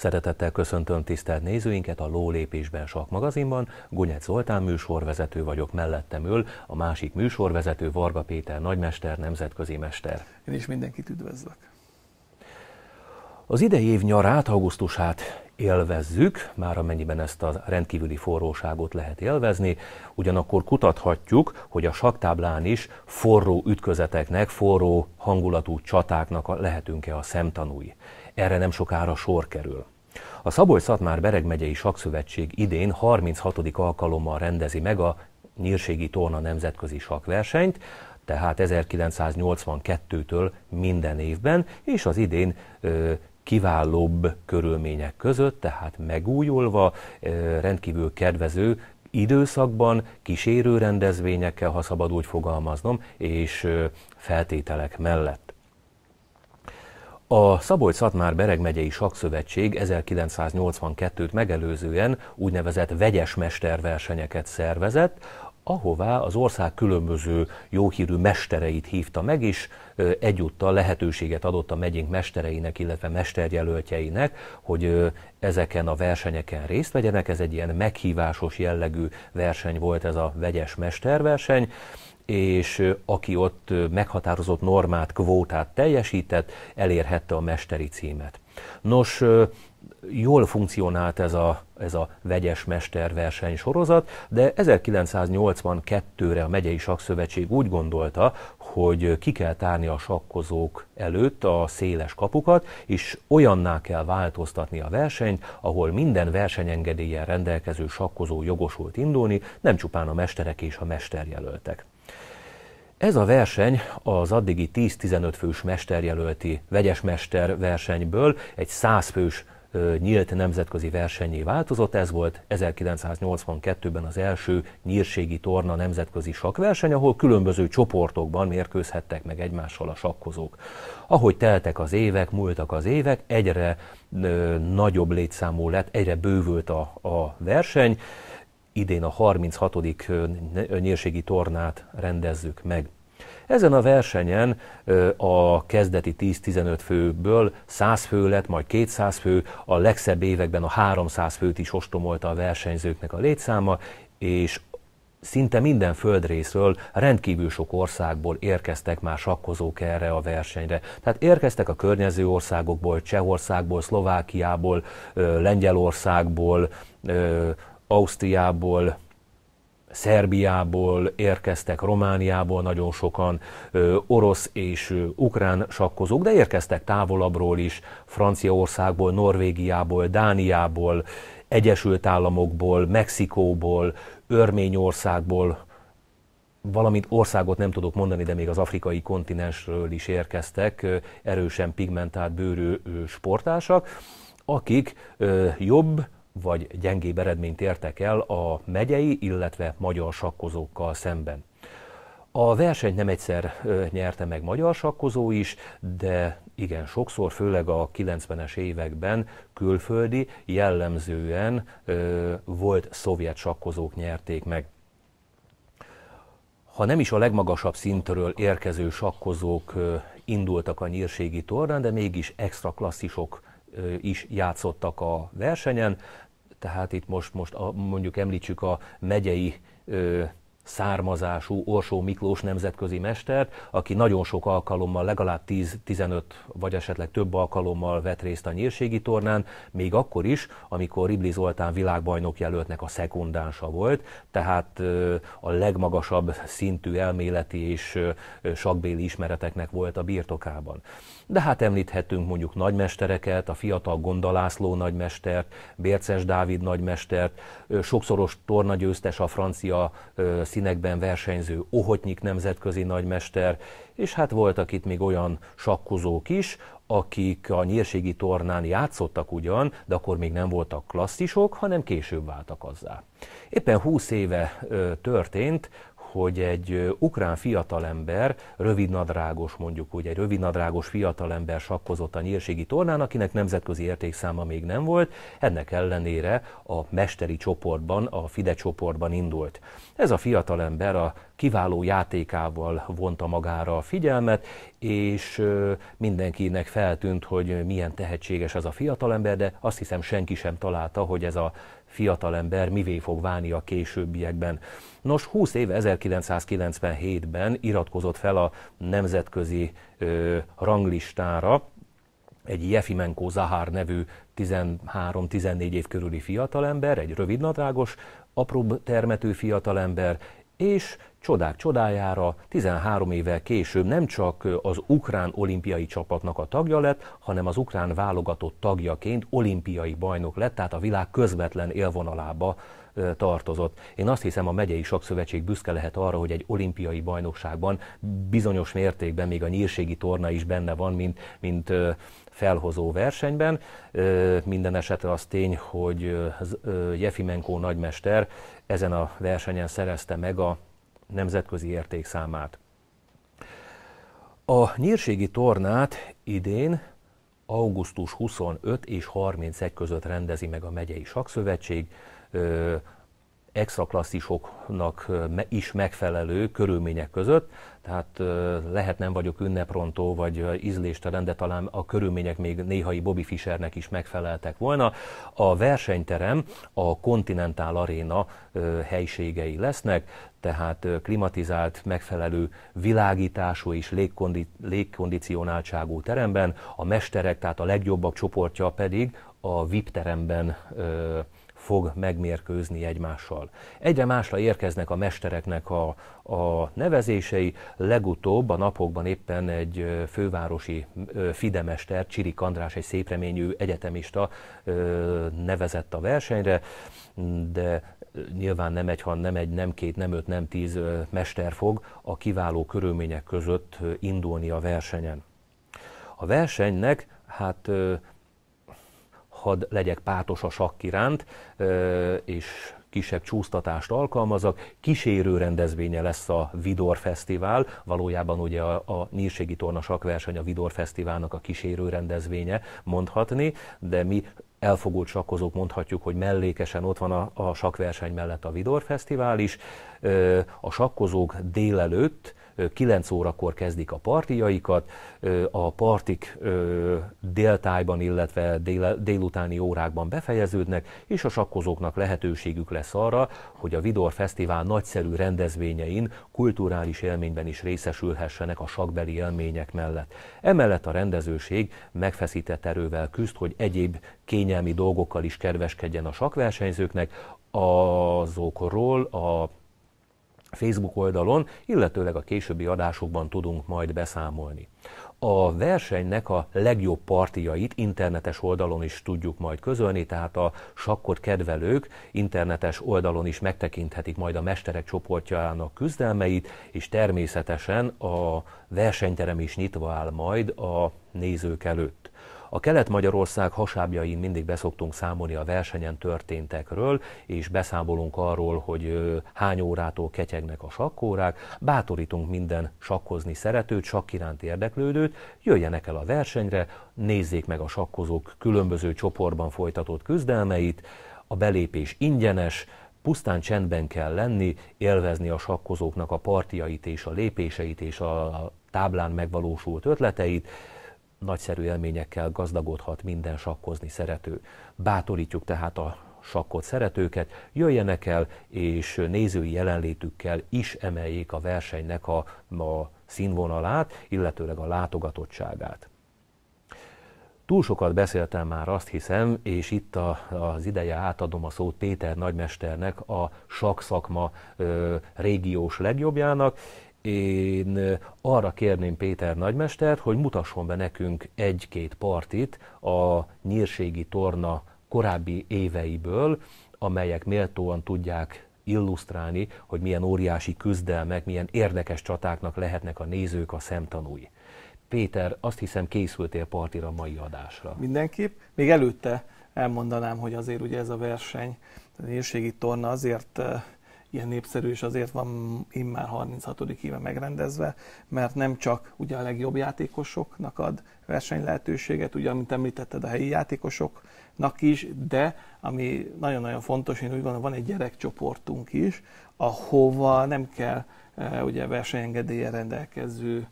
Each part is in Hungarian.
Szeretettel köszöntöm tisztelt nézőinket a Lólépésben Sak magazinban. Gunyec Zoltán műsorvezető vagyok, mellettem ül a másik műsorvezető Varga Péter nagymester, nemzetközi mester. Én is mindenkit üdvözlök. Az idei év nyarát, augusztusát élvezzük, már amennyiben ezt a rendkívüli forróságot lehet élvezni, ugyanakkor kutathatjuk, hogy a saktáblán is forró ütközeteknek, forró hangulatú csatáknak lehetünk-e a szemtanúi. Erre nem sokára sor kerül. A Szabolcs-Szatmár Bereg megyei Sakszövetség idén 36. alkalommal rendezi meg a Nyírségi Torna nemzetközi sakversenyt, tehát 1982-től minden évben, és az idén ö, kiválóbb körülmények között, tehát megújulva, rendkívül kedvező időszakban, kísérő rendezvényekkel, ha szabad úgy fogalmaznom, és feltételek mellett. A Szabolcs-Szatmár Bereg megyei Sakszövetség 1982-t megelőzően úgynevezett vegyes mesterversenyeket szervezett, ahová az ország különböző jóhírű mestereit hívta meg, és egyúttal lehetőséget adott a megyénk mestereinek, illetve mesterjelöltjeinek, hogy ezeken a versenyeken részt vegyenek. Ez egy ilyen meghívásos jellegű verseny volt ez a vegyes mesterverseny és aki ott meghatározott normát, kvótát teljesített, elérhette a mesteri címet. Nos, jól funkcionált ez a, ez a vegyes mesterverseny sorozat, de 1982-re a Megyei Sakszövetség úgy gondolta, hogy ki kell tárni a sakkozók előtt a széles kapukat, és olyanná kell változtatni a versenyt, ahol minden versenyengedélyen rendelkező sakkozó jogosult indulni, nem csupán a mesterek és a mesterjelöltek. Ez a verseny az addigi 10-15 fős mesterjelölti vegyes mester versenyből egy 100 fős nyílt nemzetközi versenyé változott. Ez volt 1982-ben az első nyírségi torna nemzetközi sakverseny, ahol különböző csoportokban mérkőzhettek meg egymással a sakkozók. Ahogy teltek az évek, múltak az évek, egyre ö, nagyobb létszámú lett, egyre bővült a, a verseny. Idén a 36. nyírségi tornát rendezzük meg. Ezen a versenyen a kezdeti 10-15 főből 100 fő lett, majd 200 fő, a legszebb években a 300 főt is ostomolta a versenyzőknek a létszáma, és szinte minden földrészről, rendkívül sok országból érkeztek már sakkozók erre a versenyre. Tehát érkeztek a környező országokból, Csehországból, Szlovákiából, Lengyelországból, Ausztriából, Szerbiából érkeztek, Romániából nagyon sokan, orosz és ukrán sakkozók, de érkeztek távolabbról is, Franciaországból, Norvégiából, Dániából, Egyesült Államokból, Mexikóból, Örményországból, valamint országot nem tudok mondani, de még az afrikai kontinensről is érkeztek erősen pigmentált bőrű sportásak, akik jobb, vagy gyengébb eredményt értek el a megyei, illetve magyar sakkozókkal szemben. A versenyt nem egyszer nyerte meg magyar sakkozó is, de igen, sokszor, főleg a 90-es években külföldi, jellemzően ö, volt szovjet sakkozók nyerték meg. Ha nem is a legmagasabb szintről érkező sakkozók ö, indultak a nyírségi tornán, de mégis extra klasszisok is játszottak a versenyen, tehát itt most, most a, mondjuk említsük a megyei ö, származású Orsó Miklós nemzetközi mestert, aki nagyon sok alkalommal, legalább 10-15 vagy esetleg több alkalommal vett részt a nyírségi tornán, még akkor is, amikor Ribli Zoltán világbajnok jelöltnek a szekundánsa volt, tehát a legmagasabb szintű elméleti és sakbéli ismereteknek volt a birtokában. De hát említhetünk mondjuk nagymestereket, a fiatal Gondolászló nagymestert, Bérces Dávid nagymestert, sokszoros tornagyőztes a francia színekben versenyző Ohotnyik nemzetközi nagymester, és hát voltak itt még olyan sakkozók is, akik a nyírségi tornán játszottak ugyan, de akkor még nem voltak klasszisok, hanem később váltak azzá. Éppen 20 éve történt, hogy egy ukrán fiatalember, rövidnadrágos mondjuk úgy, egy rövidnadrágos fiatalember sakkozott a nyírségi tornán, akinek nemzetközi értékszáma még nem volt, ennek ellenére a mesteri csoportban, a FIDE csoportban indult. Ez a fiatalember a kiváló játékával vonta magára a figyelmet, és mindenkinek feltűnt, hogy milyen tehetséges ez a fiatalember, de azt hiszem senki sem találta, hogy ez a fiatalember mivé fog válni a későbbiekben. Nos, 20 éve 1997-ben iratkozott fel a nemzetközi ö, ranglistára, egy Jefimenko Zahár nevű 13-14 év körüli fiatalember, egy rövidnadrágos, apróbb termető fiatalember, és csodák csodájára 13 évvel később nem csak az ukrán olimpiai csapatnak a tagja lett, hanem az ukrán válogatott tagjaként olimpiai bajnok lett, tehát a világ közvetlen élvonalába tartozott. Én azt hiszem, a megyei sakszövetség büszke lehet arra, hogy egy olimpiai bajnokságban bizonyos mértékben még a nyírségi torna is benne van, mint, mint felhozó versenyben. Minden esetre az tény, hogy Jefimenko nagymester ezen a versenyen szerezte meg a nemzetközi értékszámát. A nyírségi tornát idén augusztus 25 és 31 között rendezi meg a megyei sakszövetség extra klasszisoknak is megfelelő körülmények között, tehát lehet nem vagyok ünneprontó vagy ízléstelen, de talán a körülmények még néhai Bobby Fischernek is megfeleltek volna. A versenyterem a Continental Arena helységei lesznek, tehát klimatizált, megfelelő világítású és légkondi, légkondicionáltságú teremben, a mesterek, tehát a legjobbak csoportja pedig a VIP teremben fog megmérkőzni egymással. Egyre másra érkeznek a mestereknek a, a nevezései. Legutóbb a napokban éppen egy fővárosi fidemester, Csirik András, egy szépreményű egyetemista nevezett a versenyre, de nyilván nem egy, nem egy, nem két, nem öt, nem tíz mester fog a kiváló körülmények között indulni a versenyen. A versenynek hát hadd legyek pátos a sakk iránt, és kisebb csúsztatást alkalmazok. Kísérő rendezvénye lesz a Vidor Fesztivál, valójában ugye a, a Nyírségi Torna sakverseny a Vidor Fesztiválnak a kísérő rendezvénye mondhatni, de mi elfogult sakkozók mondhatjuk, hogy mellékesen ott van a, a sakverseny mellett a Vidor Fesztivál is. A sakkozók délelőtt 9 órakor kezdik a partijaikat, a partik déltájban, illetve dél, délutáni órákban befejeződnek, és a sakkozóknak lehetőségük lesz arra, hogy a Vidor Fesztivál nagyszerű rendezvényein kulturális élményben is részesülhessenek a sakbeli élmények mellett. Emellett a rendezőség megfeszített erővel küzd, hogy egyéb kényelmi dolgokkal is kedveskedjen a sakversenyzőknek, azokról a Facebook oldalon, illetőleg a későbbi adásokban tudunk majd beszámolni. A versenynek a legjobb partijait internetes oldalon is tudjuk majd közölni, tehát a sakkot kedvelők internetes oldalon is megtekinthetik majd a mesterek csoportjának küzdelmeit, és természetesen a versenyterem is nyitva áll majd a nézők előtt. A Kelet-Magyarország hasábjain mindig beszoktunk számolni a versenyen történtekről, és beszámolunk arról, hogy hány órától ketyegnek a sakkórák. Bátorítunk minden sakkozni szeretőt, sakk iránt érdeklődőt, jöjjenek el a versenyre, nézzék meg a sakkozók különböző csoportban folytatott küzdelmeit, a belépés ingyenes, pusztán csendben kell lenni, élvezni a sakkozóknak a partijait és a lépéseit és a táblán megvalósult ötleteit, nagyszerű élményekkel gazdagodhat minden sakkozni szerető. Bátorítjuk tehát a sakkot szeretőket, jöjjenek el, és nézői jelenlétükkel is emeljék a versenynek a, a színvonalát, illetőleg a látogatottságát. Túl sokat beszéltem már, azt hiszem, és itt a, az ideje átadom a szót Péter nagymesternek, a sakszakma ö, régiós legjobbjának, én arra kérném Péter nagymestert, hogy mutasson be nekünk egy-két partit a nyírségi torna korábbi éveiből, amelyek méltóan tudják illusztrálni, hogy milyen óriási küzdelmek, milyen érdekes csatáknak lehetnek a nézők a szemtanúi. Péter, azt hiszem készültél partira a mai adásra. Mindenképp. Még előtte elmondanám, hogy azért ugye ez a verseny, a nyírségi torna azért ilyen népszerű, és azért van immár 36. éve megrendezve, mert nem csak ugye a legjobb játékosoknak ad verseny lehetőséget, ugye, amit említetted, a helyi játékosoknak is, de ami nagyon-nagyon fontos, én úgy gondolom, van egy gyerekcsoportunk is, ahova nem kell ugye versenyengedélye rendelkező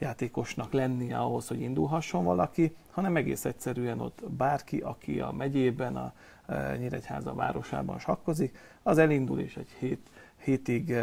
játékosnak lennie ahhoz, hogy indulhasson valaki, hanem egész egyszerűen ott bárki, aki a megyében, a Nyíregyháza városában sakkozik, az elindul és egy hét, hétig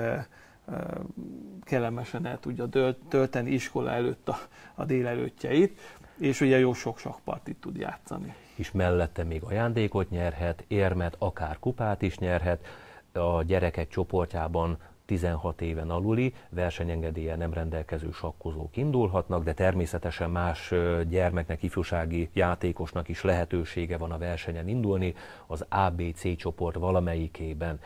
kellemesen el tudja tölteni iskola előtt a, a délelőttjeit, és ugye jó sok sakpartit tud játszani. És mellette még ajándékot nyerhet, érmet, akár kupát is nyerhet. A gyerekek csoportjában 16 éven aluli versenyengedélye nem rendelkező sakkozók indulhatnak, de természetesen más gyermeknek, ifjúsági játékosnak is lehetősége van a versenyen indulni, az ABC csoport valamelyikében.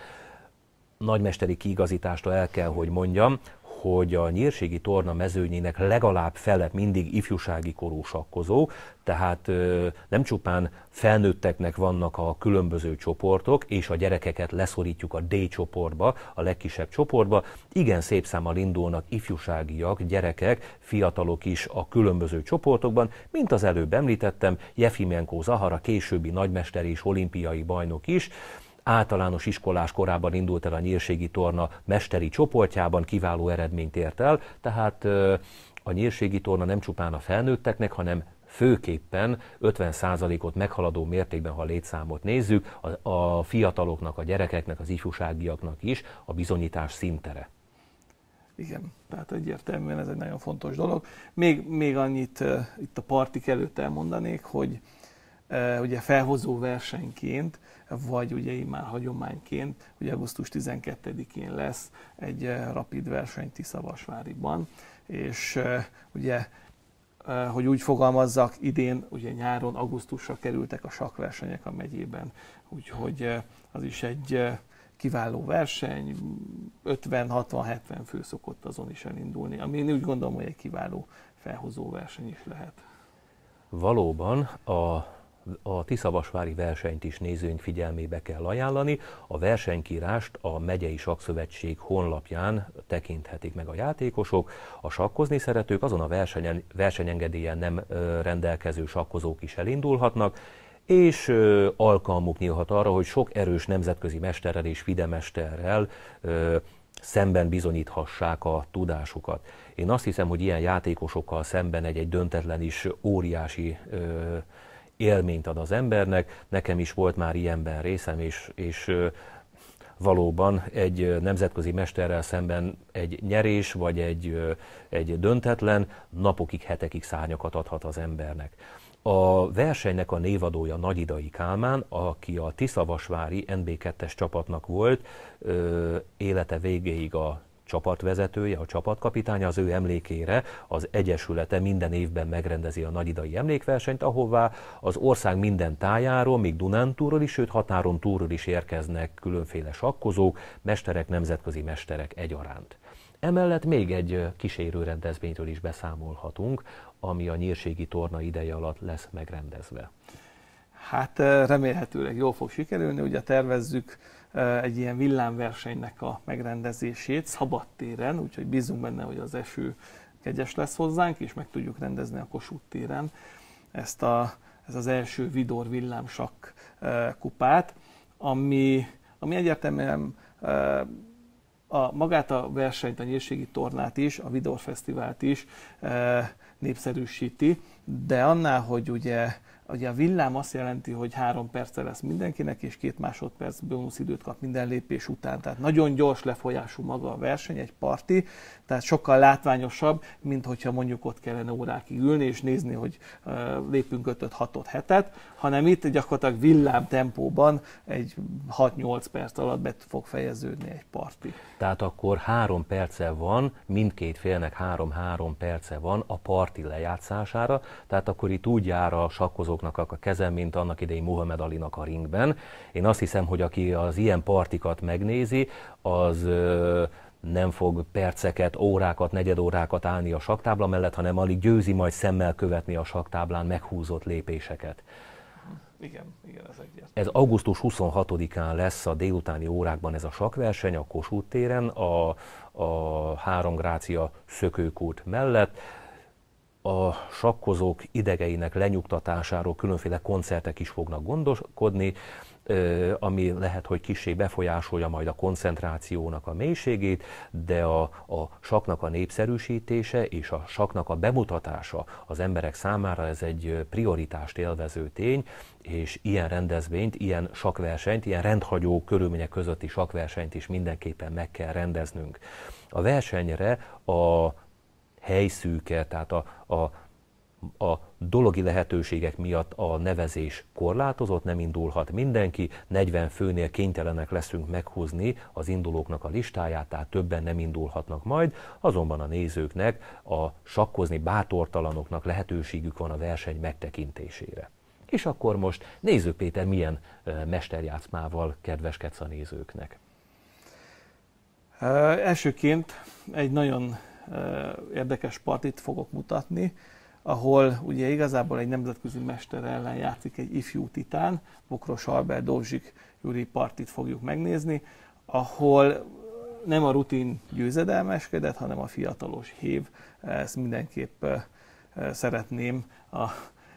Nagymesteri kiigazítástól el kell, hogy mondjam, hogy a nyírségi torna mezőnyének legalább fele mindig ifjúsági korú sakkozó, tehát nem csupán felnőtteknek vannak a különböző csoportok, és a gyerekeket leszorítjuk a D csoportba, a legkisebb csoportba. Igen szép számmal indulnak ifjúságiak, gyerekek, fiatalok is a különböző csoportokban, mint az előbb említettem, Jefimenko Zahara, későbbi nagymester és olimpiai bajnok is, általános iskolás korában indult el a nyírségi torna mesteri csoportjában, kiváló eredményt ért el, tehát a nyírségi torna nem csupán a felnőtteknek, hanem főképpen 50%-ot meghaladó mértékben, ha a létszámot nézzük, a, a fiataloknak, a gyerekeknek, az ifjúságiaknak is a bizonyítás szintere. Igen, tehát egyértelműen ez egy nagyon fontos dolog. Még, még annyit uh, itt a partik előtt elmondanék, hogy uh, ugye felhozó versenyként vagy ugye már hagyományként, ugye augusztus 12-én lesz egy eh, rapid verseny Tiszavasváriban, és eh, ugye eh, hogy úgy fogalmazzak, idén ugye nyáron, augusztusra kerültek a sakversenyek a megyében, úgyhogy az is egy kiváló verseny, 50-60-70 fő szokott azon is elindulni, ami én úgy gondolom, hogy egy kiváló felhozó verseny is lehet. Valóban a a Tiszavasvári versenyt is nézőink figyelmébe kell ajánlani. A versenykírást a Megyei Sakszövetség honlapján tekinthetik meg a játékosok. A sakkozni szeretők azon a versenyen, versenyengedélyen nem rendelkező sakkozók is elindulhatnak, és ö, alkalmuk nyílhat arra, hogy sok erős nemzetközi mesterrel és fidemesterrel ö, szemben bizonyíthassák a tudásukat. Én azt hiszem, hogy ilyen játékosokkal szemben egy-egy döntetlen is óriási ö, élményt ad az embernek. Nekem is volt már ilyenben részem, és, és valóban egy nemzetközi mesterrel szemben egy nyerés, vagy egy, egy döntetlen napokig, hetekig szárnyakat adhat az embernek. A versenynek a névadója Nagyidai Kálmán, aki a Tiszavasvári NB2-es csapatnak volt, élete végéig a csapatvezetője, a csapatkapitánya, az ő emlékére az Egyesülete minden évben megrendezi a nagyidai emlékversenyt, ahová az ország minden tájáról, még Dunántúról is, sőt határon túlról is érkeznek különféle sakkozók, mesterek, nemzetközi mesterek egyaránt. Emellett még egy kísérő rendezvényről is beszámolhatunk, ami a nyírségi torna ideje alatt lesz megrendezve. Hát remélhetőleg jól fog sikerülni, ugye tervezzük egy ilyen villámversenynek a megrendezését szabadtéren, úgyhogy bízunk benne, hogy az eső kegyes lesz hozzánk, és meg tudjuk rendezni a Kossuth téren ezt a, ez az első Vidor villámsak kupát, ami, ami egyértelműen a, magát a versenyt, a nyírségi tornát is, a Vidor Fesztivált is népszerűsíti, de annál, hogy ugye Ugye a villám azt jelenti, hogy három perce lesz mindenkinek, és két másodperc időt kap minden lépés után. Tehát nagyon gyors lefolyású maga a verseny, egy parti, tehát sokkal látványosabb, mint hogyha mondjuk ott kellene órákig ülni és nézni, hogy lépünk 5 6 hetet, hanem itt gyakorlatilag villám tempóban egy 6-8 perc alatt be fog fejeződni egy parti. Tehát akkor három perce van, mindkét félnek három-három perce van a parti lejátszására, tehát akkor itt úgy jár a sakkozóknak a kezem, mint annak idején Muhammad Alinak a ringben. Én azt hiszem, hogy aki az ilyen partikat megnézi, az nem fog perceket, órákat, negyedórákat állni a saktábla mellett, hanem alig győzi majd szemmel követni a saktáblán meghúzott lépéseket. Igen, igen, ez egyértelmű. Ez augusztus 26-án lesz a délutáni órákban ez a sakverseny a Kossuth téren, a, a Három Grácia szökőkút mellett. A sakkozók idegeinek lenyugtatásáról különféle koncertek is fognak gondoskodni, ami lehet, hogy kissé befolyásolja majd a koncentrációnak a mélységét, de a, a saknak a népszerűsítése és a saknak a bemutatása az emberek számára ez egy prioritást élvező tény, és ilyen rendezvényt, ilyen sakversenyt, ilyen rendhagyó körülmények közötti sakversenyt is mindenképpen meg kell rendeznünk. A versenyre a helyszűke, tehát a, a a dologi lehetőségek miatt a nevezés korlátozott, nem indulhat mindenki, 40 főnél kénytelenek leszünk meghúzni az indulóknak a listáját, tehát többen nem indulhatnak majd, azonban a nézőknek, a sakkozni bátortalanoknak lehetőségük van a verseny megtekintésére. És akkor most nézzük Péter, milyen mesterjátszmával kedveskedsz a nézőknek. Elsőként egy nagyon érdekes partit fogok mutatni, ahol ugye igazából egy nemzetközi mester ellen játszik egy ifjú titán, Bokros Albert Dovzsik Júri partit fogjuk megnézni, ahol nem a rutin győzedelmeskedett, hanem a fiatalos hív. Ezt mindenképp szeretném a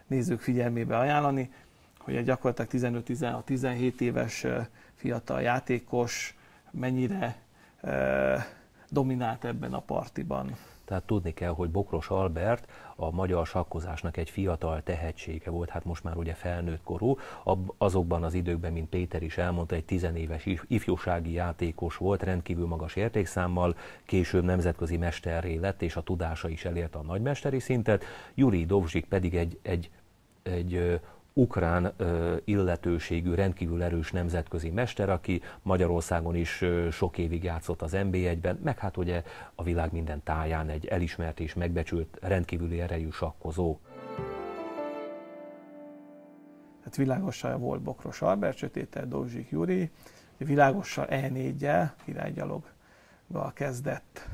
nézők figyelmébe ajánlani, hogy egy gyakorlatilag 15-17 éves fiatal játékos mennyire dominált ebben a partiban. Tehát tudni kell, hogy Bokros Albert a magyar sakkozásnak egy fiatal tehetsége volt, hát most már ugye felnőtt korú, azokban az időkben, mint Péter is elmondta, egy tizenéves ifjúsági játékos volt, rendkívül magas értékszámmal, később nemzetközi mesterré lett, és a tudása is elérte a nagymesteri szintet, Juri Dovzsik pedig egy, egy, egy ukrán ö, illetőségű, rendkívül erős nemzetközi mester, aki Magyarországon is sok évig játszott az NB1-ben, meg hát ugye a világ minden táján egy elismert és megbecsült rendkívüli erejű sakkozó. Hát világosan volt Bokros Albert, sötétel Dózsik Júri, világosan E4-jel, királygyaloggal kezdett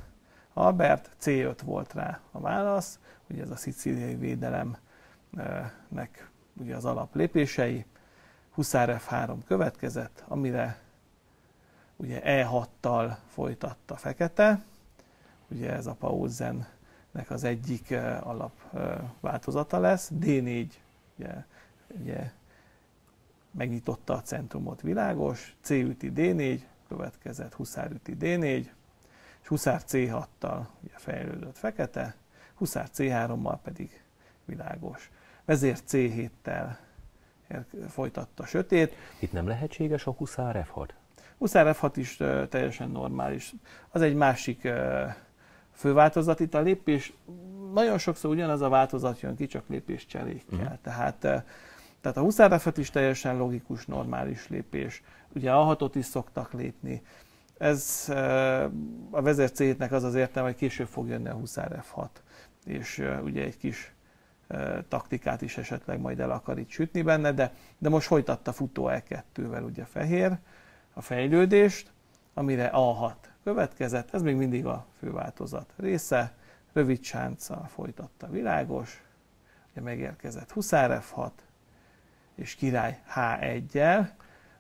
Albert, C5 volt rá a válasz, ugye ez a szicíliai védelemnek ugye az alaplépései, Huszár F3 következett, amire ugye E6-tal folytatta Fekete, ugye ez a Paulsennek az egyik alap változata lesz, D4 ugye, ugye megnyitotta a centrumot világos, C üti D4, következett Huszár üti D4, és Huszár C6-tal ugye fejlődött fekete, Huszár C3-mal pedig világos vezér C7-tel folytatta sötét. Itt nem lehetséges a Huszár F6? Huszár F6 is teljesen normális. Az egy másik főváltozat. Itt a lépés, nagyon sokszor ugyanaz a változat jön ki, csak lépés cserékkel. Uh-huh. Tehát, tehát a Huszár F6 is teljesen logikus, normális lépés. Ugye a 6 is szoktak lépni. Ez a vezér c az az értelme, hogy később fog jönni a Huszár F6. És ugye egy kis taktikát is esetleg majd el akar itt sütni benne, de, de most folytatta futó E2-vel ugye fehér a fejlődést, amire A6 következett, ez még mindig a főváltozat része, rövid sánccal folytatta világos, ugye megérkezett Huszár F6, és király H1-jel,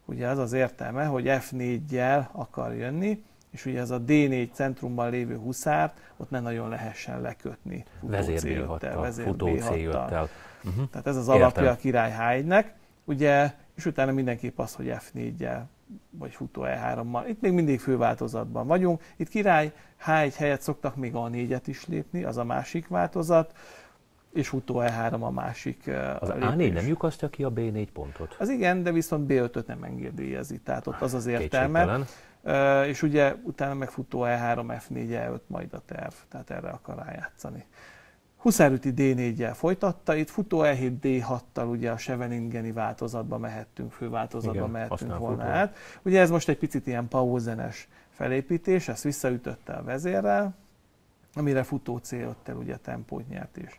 ugye az az értelme, hogy F4-jel akar jönni, és ugye ez a D4 centrumban lévő huszárt, ott ne nagyon lehessen lekötni vezér B6-tal, futó C5-tel. Uh-huh. Tehát ez az alapja Értem. a király H1-nek, ugye, és utána mindenképp az, hogy F4-jel vagy futó E3-mal. Itt még mindig főváltozatban vagyunk. Itt király H1 helyett szoktak még A4-et is lépni, az a másik változat és futó E3 a másik Az a A4 nem lyukasztja ki a B4 pontot? Az igen, de viszont B5-öt nem engedélyezi, tehát ott az az értelme. És ugye utána megfutó E3, F4, E5 majd a terv, tehát erre akar rájátszani. Huszárüti D4-jel folytatta, itt futó E7 D6-tal ugye a Scheveningeni változatba mehettünk, főváltozatba Igen, mehettünk volna futó. át. Ugye ez most egy picit ilyen pauzenes felépítés, ezt visszaütötte a vezérrel, amire futó C5-tel ugye tempót nyert és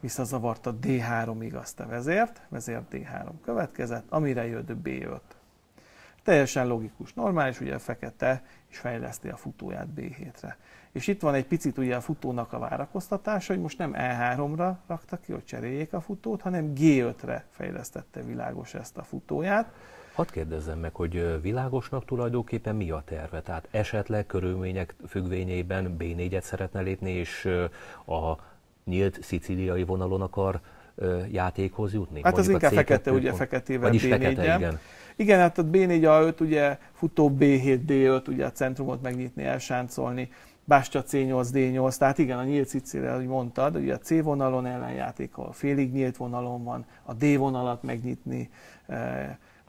visszazavarta D3-ig azt a vezért, vezér D3 következett, amire jött B5. Teljesen logikus, normális, ugye fekete is fejleszti a futóját B7-re. És itt van egy picit ugye a futónak a várakoztatása, hogy most nem E3-ra rakta ki, hogy cseréljék a futót, hanem G5-re fejlesztette világos ezt a futóját. Hadd kérdezzem meg, hogy világosnak tulajdonképpen mi a terve? Tehát esetleg körülmények függvényében B4-et szeretne lépni, és a nyílt szicíliai vonalon akar játékhoz jutni? Hát az inkább fekete, ugye feketével Vagyis fekete, igen. Igen, hát a B4 A5, ugye futó B7 D5, ugye a centrumot megnyitni, elsáncolni, Bástya C8, D8, tehát igen, a nyílt Szicília, ahogy mondtad, ugye a C vonalon ellenjátékol, félig nyílt vonalon van, a D vonalat megnyitni,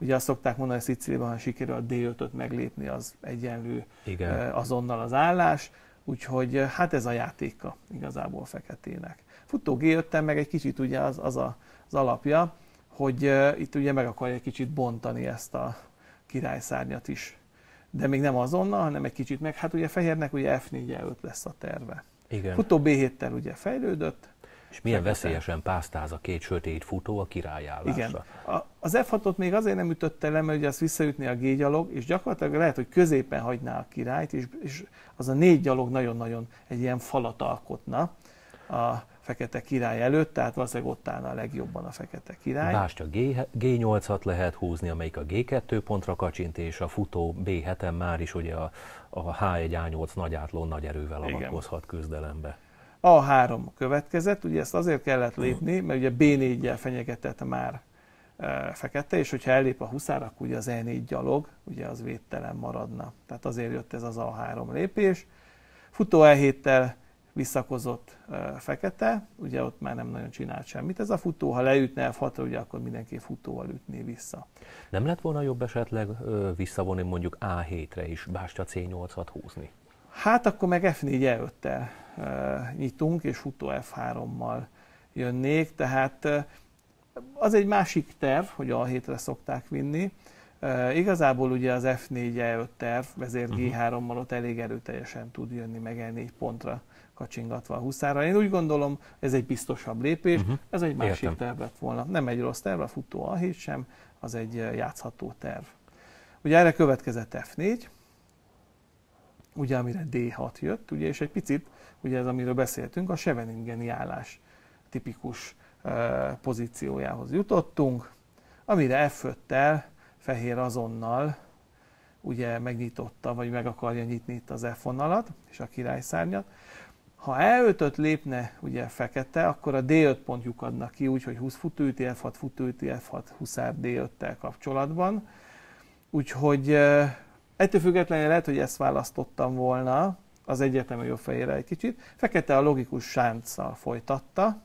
ugye azt szokták mondani, hogy Szicíliában, ha sikerül a D5-öt meglépni, az egyenlő igen. azonnal az állás, úgyhogy hát ez a játéka igazából feketének. Futó G5-ten meg egy kicsit ugye az, az a, az alapja, hogy uh, itt ugye meg akarja egy kicsit bontani ezt a királyszárnyat is. De még nem azonnal, hanem egy kicsit meg. Hát ugye Fehérnek ugye F4 előtt lesz a terve. Igen. Futó B7-tel ugye fejlődött. És milyen veszélyesen pásztáz a két sötét futó a királyállásra. Igen. A, az F6-ot még azért nem ütötte le, mert ugye azt visszaütni a G gyalog, és gyakorlatilag lehet, hogy középen hagyná a királyt, és, és az a négy gyalog nagyon-nagyon egy ilyen falat alkotna. A, fekete király előtt, tehát valószínűleg ott állna a legjobban a fekete király. Bástya G, G8-at lehet húzni, amelyik a G2 pontra kacsint, és a futó B7-en már is ugye a, a H1A8 nagy átló nagy erővel avatkozhat küzdelembe. A3 következett, ugye ezt azért kellett lépni, mert ugye B4-jel fenyegetett már e, fekete, és hogyha ellép a huszár, akkor ugye az E4 gyalog, ugye az védtelen maradna. Tehát azért jött ez az A3 lépés. Futó E7-tel visszakozott fekete, ugye ott már nem nagyon csinált semmit. Ez a futó, ha leütne f ugye akkor mindenki futóval ütné vissza. Nem lett volna jobb esetleg visszavonni mondjuk A7-re is, Bástya C8-at húzni? Hát akkor meg F4 E5-tel nyitunk, és futó F3-mal jönnék, tehát az egy másik terv, hogy A7-re szokták vinni. Igazából ugye az F4 E5 terv vezér G3-mal ott elég erőteljesen tud jönni meg E4 pontra kacsingatva a huszára. Én úgy gondolom, ez egy biztosabb lépés, uh-huh. ez egy másik Értem. terv lett volna. Nem egy rossz terv, a futó a hét sem, az egy játszható terv. Ugye erre következett F4, ugye amire D6 jött, ugye, és egy picit, ugye ez amiről beszéltünk, a Scheveningeni állás tipikus uh, pozíciójához jutottunk, amire F5-tel fehér azonnal ugye megnyitotta, vagy meg akarja nyitni itt az F vonalat és a királyszárnyat. Ha E5-öt lépne ugye fekete, akkor a D5 pont lyukadna ki, úgyhogy 20 futóüti F6, futóüti F6, huszár D5-tel kapcsolatban. Úgyhogy ettől függetlenül lehet, hogy ezt választottam volna, az egyértelmű jobb fejére egy kicsit. Fekete a logikus sánccal folytatta,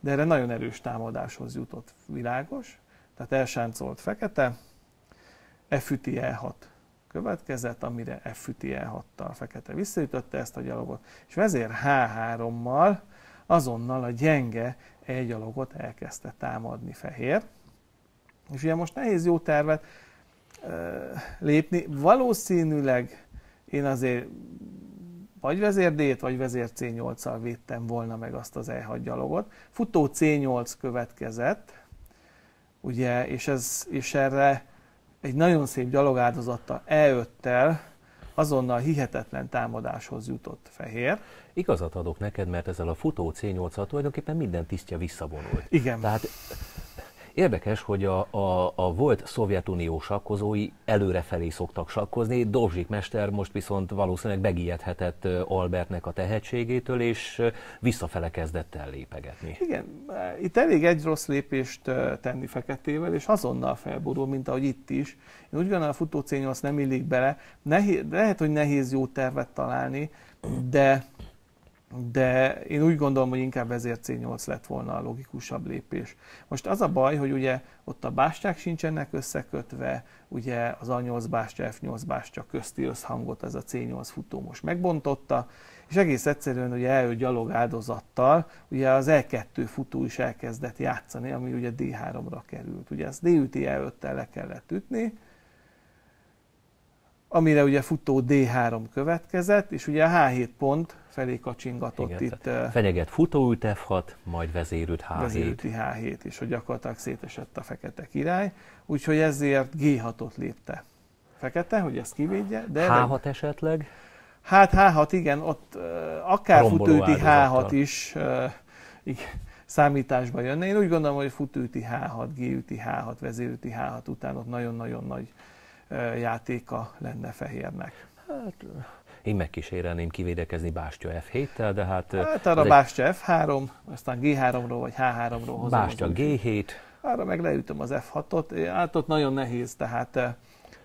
de erre nagyon erős támadáshoz jutott világos. Tehát elsáncolt fekete, F üti E6 következett, amire F üti E6-tal fekete visszaütötte ezt a gyalogot, és vezér H3-mal azonnal a gyenge E gyalogot elkezdte támadni fehér. És ugye most nehéz jó tervet lépni. Valószínűleg én azért vagy vezér D-t, vagy vezér C8-szal védtem volna meg azt az E6 gyalogot. Futó C8 következett, ugye, és, ez, és erre egy nagyon szép gyalogáldozattal E5-tel azonnal hihetetlen támadáshoz jutott Fehér. Igazat adok neked, mert ezzel a futó C8-al tulajdonképpen minden tisztja visszavonult. Igen. Tehát Érdekes, hogy a, a, a volt Szovjetunió sakkozói előrefelé szoktak sakkozni, Dovzsik mester most viszont valószínűleg megijedhetett Albertnek a tehetségétől, és visszafele kezdett el lépegetni. Igen, itt elég egy rossz lépést tenni feketével, és azonnal felborul, mint ahogy itt is. Én úgy gondolom, a futó C8 nem illik bele, nehéz, lehet, hogy nehéz jó tervet találni, de de én úgy gondolom, hogy inkább ezért C8 lett volna a logikusabb lépés. Most az a baj, hogy ugye ott a bástyák sincsenek összekötve, ugye az A8 bástya, F8 bástya közti összhangot ez a C8 futó most megbontotta, és egész egyszerűen ugye elő gyalog áldozattal, ugye az E2 futó is elkezdett játszani, ami ugye D3-ra került. Ugye ezt D üti E5-tel le kellett ütni, amire ugye futó D3 következett, és ugye a H7 pont felé kacsingatott Igen, itt. Fenyeget futóült F6, majd vezérült H7. Vezérülti H7, és hogy gyakorlatilag szétesett a fekete király, úgyhogy ezért G6-ot lépte. Fekete, hogy ezt kivédje. De H6 esetleg? Hát H6, igen, ott akár futóüti H6 is igen, számításba jönne. Én úgy gondolom, hogy futóüti H6, G-üti H6, vezérüti H6 után ott nagyon-nagyon nagy játéka lenne Fehérnek. Hát, Én megkísérelném kivédekezni Bástya F7-tel, de hát... Hát arra egy... Bástya F3, aztán G3-ról vagy H3-ról hozom. Bástya G7. Arra meg leütöm az F6-ot. Hát ott nagyon nehéz, tehát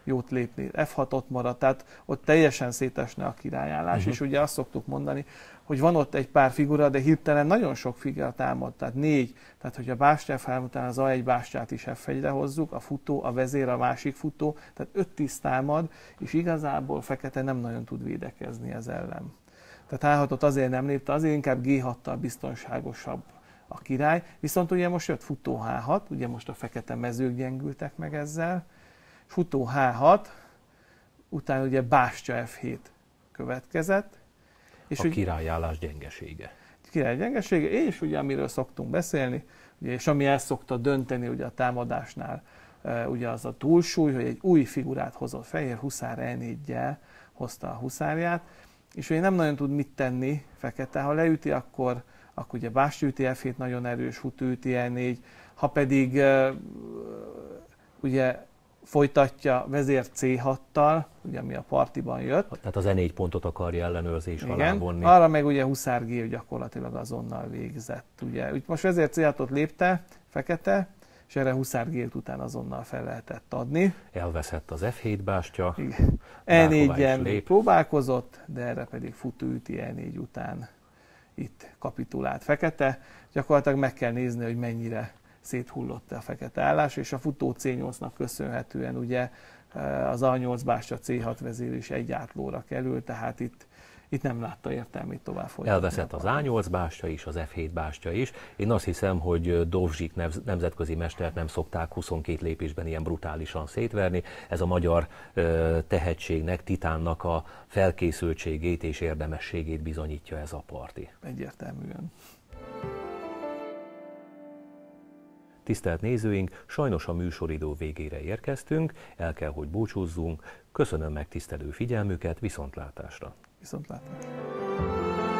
jót lépni. F6-ot marad, tehát ott teljesen szétesne a királyállás, uh-huh. és ugye azt szoktuk mondani, hogy van ott egy pár figura, de hirtelen nagyon sok figura támad, tehát négy, tehát hogyha bástya f után az A1 bástyát is f hozzuk, a futó, a vezér, a másik futó, tehát öt tíz támad, és igazából fekete nem nagyon tud védekezni ez ellen. Tehát A6-ot azért nem lépte, azért inkább G6-tal biztonságosabb a király, viszont ugye most jött futó H6, ugye most a fekete mezők gyengültek meg ezzel, futó H6, utána ugye bástya F7 következett. És a királyállás gyengesége. Király gyengesége, és ugye amiről szoktunk beszélni, ugye, és ami el szokta dönteni ugye a támadásnál, ugye az a túlsúly, hogy egy új figurát hozott, fehér huszár e hozta a huszárját, és ugye nem nagyon tud mit tenni fekete, ha leüti, akkor, akkor ugye bástya üti F7 nagyon erős, futó üti E4, ha pedig ugye folytatja vezér C6-tal, ugye ami a partiban jött. Tehát az E4 pontot akarja ellenőrzés Igen. alá vonni. Arra meg ugye Huszár G gyakorlatilag azonnal végzett. Ugye. Úgy most vezér C6-ot lépte, fekete, és erre Huszár G után azonnal fel lehetett adni. Elveszett az F7 bástya. E4-en próbálkozott, de erre pedig futó üti E4 után itt kapitulált fekete. Gyakorlatilag meg kell nézni, hogy mennyire széthullott a fekete állás, és a futó C8-nak köszönhetően ugye eh, az A8 bástya C6 vezér is egy átlóra kerül, tehát itt itt nem látta értelmét tovább folytatni. Elveszett az A8 bástya is, az F7 bástya is. Én azt hiszem, hogy Dovzsik nemzetközi mestert nem szokták 22 lépésben ilyen brutálisan szétverni. Ez a magyar tehetségnek, titánnak a felkészültségét és érdemességét bizonyítja ez a parti. Egyértelműen. Tisztelt nézőink, sajnos a műsoridő végére érkeztünk, el kell, hogy búcsúzzunk. Köszönöm megtisztelő figyelmüket, viszontlátásra! Viszontlátásra!